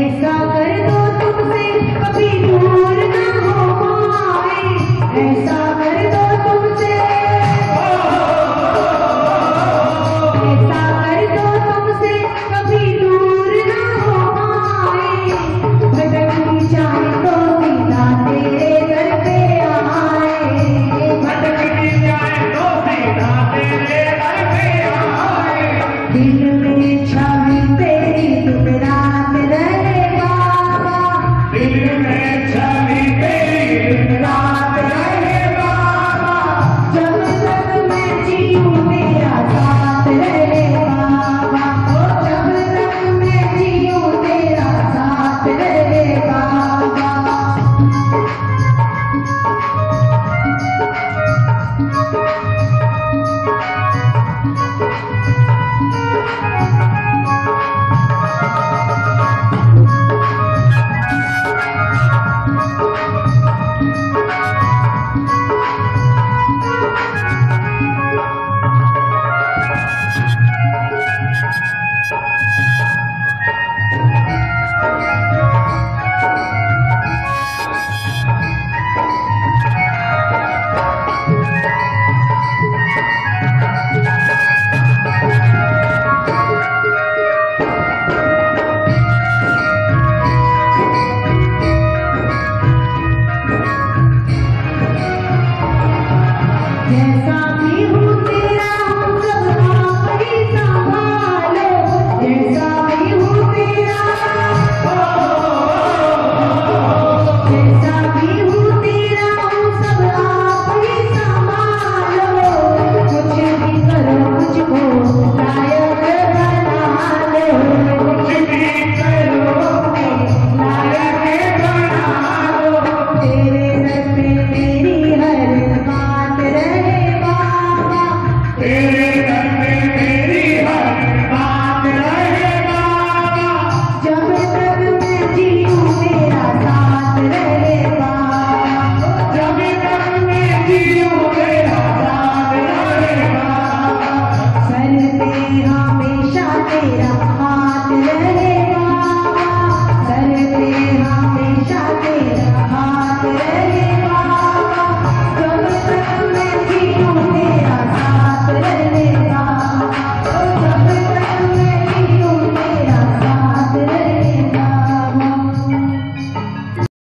ऐसा कर दो तुमसे अभी दूर। Hare Rama